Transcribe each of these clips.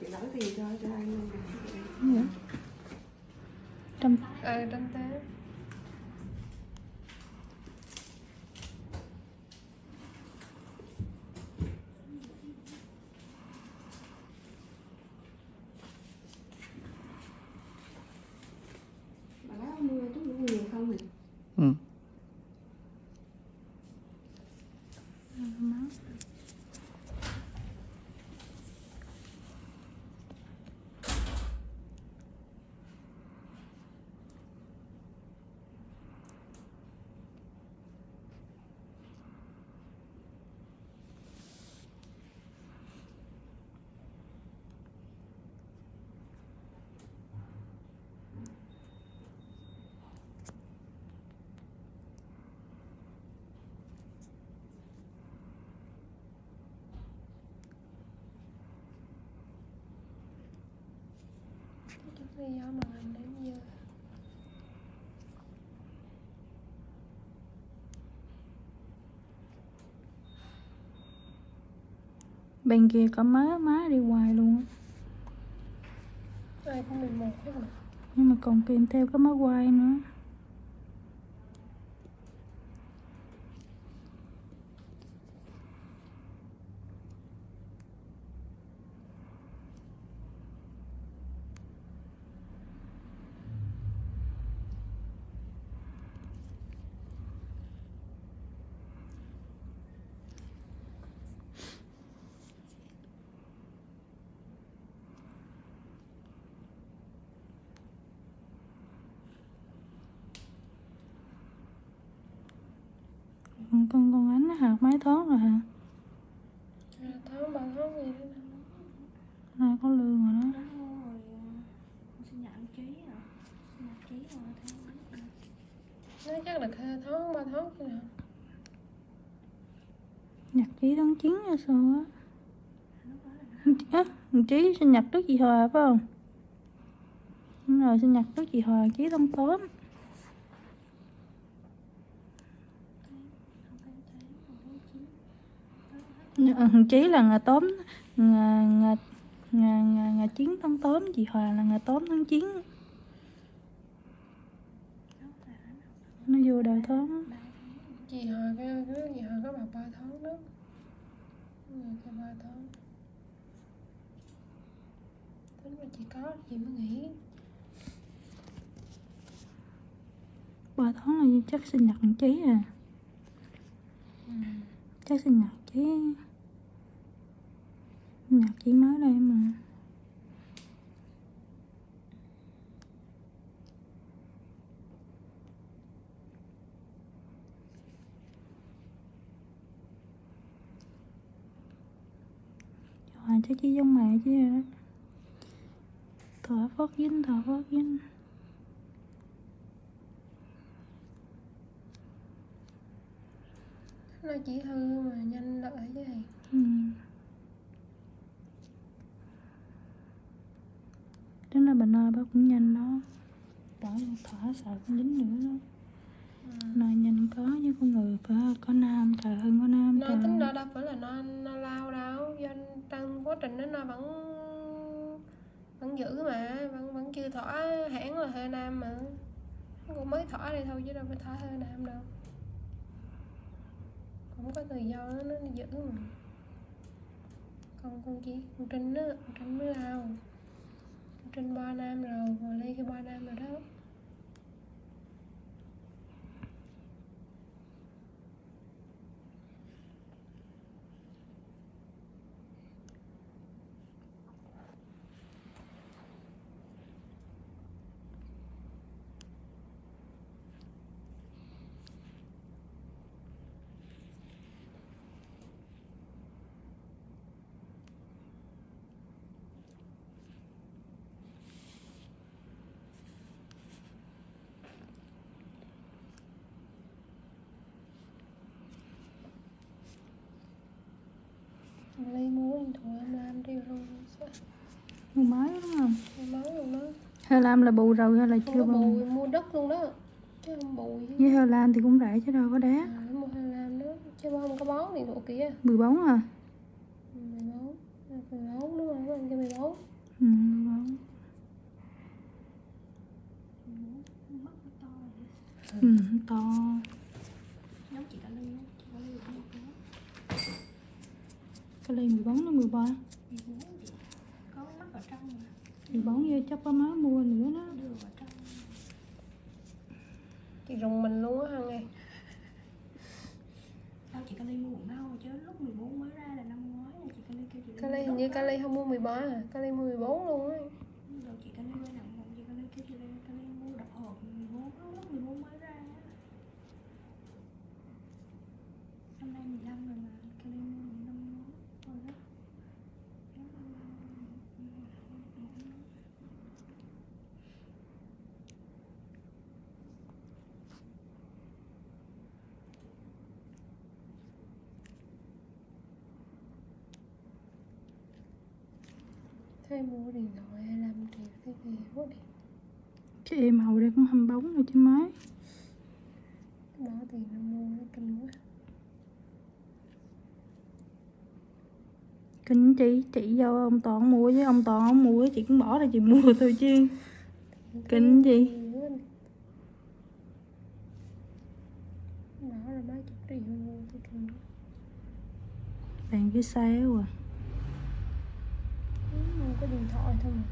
chị nói tiền cho cho anh Dạ. Trăm ờ trăm tám mà lá mưa chút nữa nhiều không thì Ừ. chút lý do mà mình đến giờ Bên kia có má má đi hoài luôn á. ai cũng 11 hết Nhưng mà còn kèm theo có má quay nữa con con ánh nó hạt mấy tháng rồi hả? À, tháng ba tháng gì đó. Nay có lương rồi đó. À thôi nói chắc là hai tháng ba tháng chứ nào nhật ký tháng 9 hay sao á? Á thằng chí sinh nhật trước chị Hòa phải không? Đúng rồi sinh nhật trước chị Hòa chí tháng 8 Ờ, thằng chí là ngày 8 ngày ngày ngày ngày, ngày 9 tháng 8 chị Hòa là ngày 8 tháng 9 nó vô đầu tháng chị hỏi cái cái chị hỏi có bà ba tháng đó. Người cho ba tháng. Tính mà chị có chị mới nghỉ. Ba tháng là chắc sinh nhật chí à. Ừ. chắc sinh nhật chí nhật chí mới đây mà. Trời, chắc chỉ giống mẹ chứ vậy đó. Thở phát dính thở phát dính nó chỉ hư mà nhanh lợi chứ gì ừ. Tính là bệnh ơi bác cũng nhanh đó. Bỏ thở sợ cũng dính nữa đó. Nơi nhanh có với con người phải có nam trời hơn có nam nó trời tính ra đâu phải là nó nó lao đâu. Do trong quá trình đó nó vẫn vẫn giữ mà vẫn vẫn chưa thỏa hãng là hơi nam mà. Nó cũng mới thỏa đây thôi chứ đâu phải thỏa hơi nam đâu. Cũng có thời gian nó, nó giữ mà. Còn con kia con trinh á con trinh mới lao trên trinh ba nam rồi rồi lấy cái ba nam rồi đó. Mình lấy muối thùng em làm đi rồi mới đúng không? Mình mới luôn đó. Heo Lam là bù rồi hay là chưa bù? bù mua đất luôn đó. Chứ không bù chứ Với Heo Lam thì cũng rẻ chứ đâu có đá. À, mua Heo Lam đó. Chứ không có bón thì đồ kia. Mười bóng à? Mười bóng Mười bóng đúng không? Anh cho mười bóng Ừ, mười bóng Ừ, to. Cái ly 14 nó 13 mười bốn chị có mắt ở trong mà 14 giờ chắc có má mua nữa đó. Chị rùng mình luôn á hằng ơi. Đâu chị Kali mua quần đâu chứ lúc 14 mới ra là năm ngoái là chị Kali kêu chị Kali hình như Kali không mua 13 à Kali mua 14 luôn á rồi chị Kali quay nặng một chị Kali kêu chị Kali mua đập hộp 14 lúc 14 mới ra á. năm nay 15 rồi mà Kali mua 15 rồi đó Thế mua điện thoại 25 triệu thế thì quá đi cái em hậu đây cũng hâm bóng rồi chứ mấy Bỏ tiền ra mua nó kinh quá kinh chị chị do ông toàn mua với ông toàn ông mua chị cũng bỏ ra chị mua thôi chứ. Kinh gì. Bỏ ra mấy chục triệu mua thì kinh bạn cái xéo à Cái điện thoại thôi mà.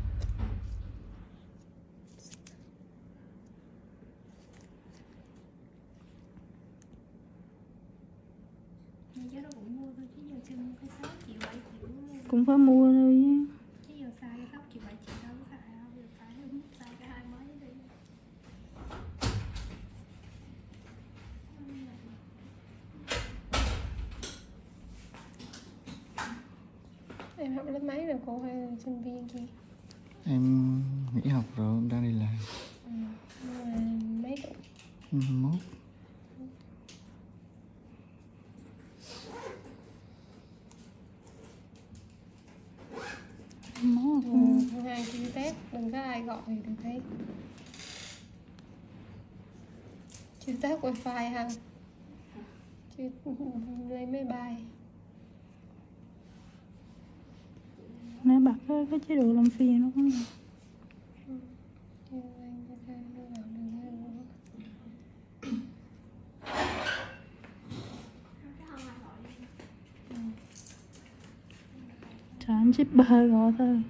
Nhưng chứ nó cũng mua thôi chứ giờ chưa mua cái 6 triệu 7 triệu cũng phải mua thôi chứ chứ giờ xài cái 6 triệu 7 triệu đâu có xài đâu giờ xài đúng xài cái hai mấy đi Em học lớp mấy rồi cô hay sinh viên chị em nghỉ học rồi em đang đi làm. Ừ. Mà mấy tuổi? Em 21 mó ừ. hai chữ tết đừng có ai gọi thì được thấy chữ tết wifi ha chữ lấy máy bay nó bật cái, cái chế độ làm phiền nó cũng được không? Shipper gọi thôi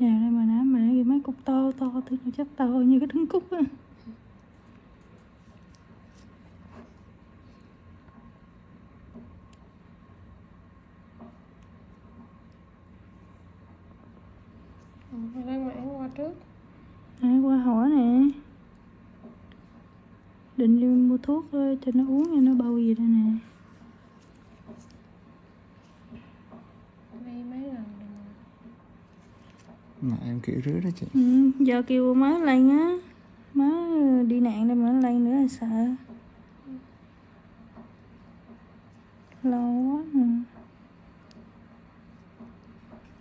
Nhà đây mà ná mẹ cái mấy cục to to thì nó chắc to như cái trứng cút á. Lan mãn qua trước. Nãy qua hỏi nè. Định đi mua thuốc cho nó uống cho nó bao gì đây nè đi mấy lần rồi mà. em kiểu rứa đó chị. Ừ, Giờ kêu má lên á Má đi nạn đây mà nó lên nữa là sợ. Lo quá mà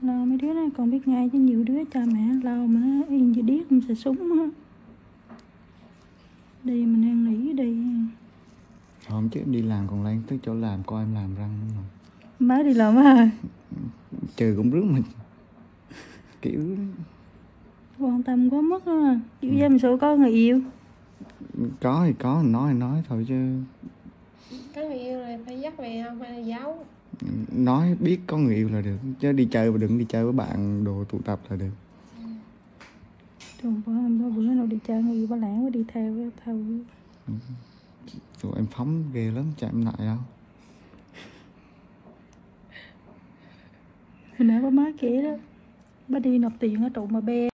Lo mấy đứa này còn biết ngay chứ nhiều đứa cha mẹ lo mà nó yên như điếc không xài súng á. Đi mình đang nghỉ đi. Hôm trước em đi làm còn lên tới chỗ làm coi em làm răng nữa mà Má đi làm à trời cũng rứa mà kiểu quan tâm quá mất á chịu dâm sự có người yêu. Có thì có nói thì nói thôi chứ. Có người yêu là phải dắt về không? Hay là giấu? Nói biết có người yêu là được chứ đi chơi mà đừng đi chơi với bạn đồ tụ tập là được. Trời bữa, bữa, bữa nào đi chơi người yêu ba lẻn quá đi theo cái thâu rồi em phóng ghê lắm chạy em lại đâu. Hồi nãy có má kể đó bà đi nộp tiền ở trụ mà be